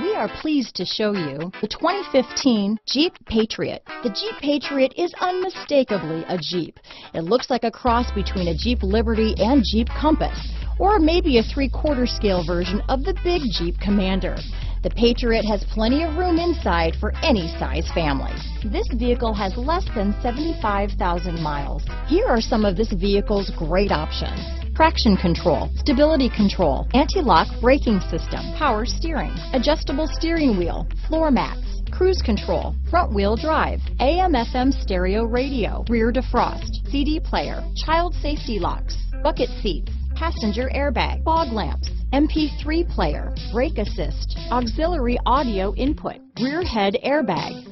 We are pleased to show you the 2015 Jeep Patriot. The Jeep Patriot is unmistakably a Jeep. It looks like a cross between a Jeep Liberty and Jeep Compass, or maybe a three-quarter scale version of the big Jeep Commander. The Patriot has plenty of room inside for any size family. This vehicle has less than 75,000 miles. Here are some of this vehicle's great options traction control, stability control, anti-lock braking system, power steering, adjustable steering wheel, floor mats, cruise control, front wheel drive, AM FM stereo radio, rear defrost, CD player, child safety locks, bucket seats, passenger airbag, fog lamps, MP3 player, brake assist, auxiliary audio input, rear head airbag.